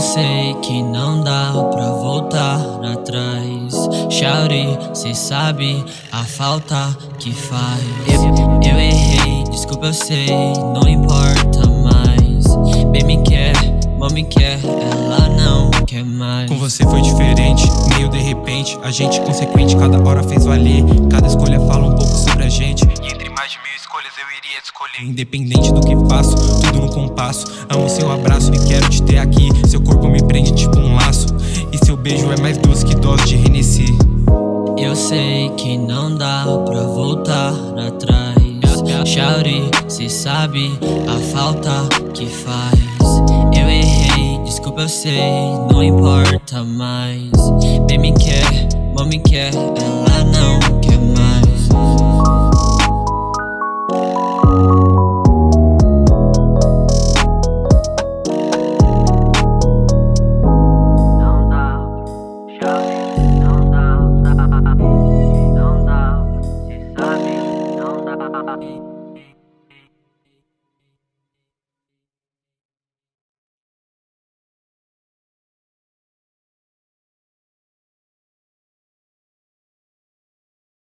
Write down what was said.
sei que não dá pra voltar atrás. Shouty, cê sabe a falta que faz. Eu, eu errei, desculpa, eu sei, não importa mais. Bem me quer, mal me quer, ela não quer mais. Com você foi diferente, meio de repente. A gente consequente, cada hora fez valer. Cada escolha fala um pouco sobre a gente. E entre mais de mil escolhas eu iria escolher. Independente do que faço, tudo no compasso. Amo seu abraço e quero te ter aqui. Eu sei que não dá pra voltar atrás. Shouty, cê sabe a falta que faz. Eu errei, desculpa, eu sei, não importa mais. Bem me quer, mal me quer, ela não Bye.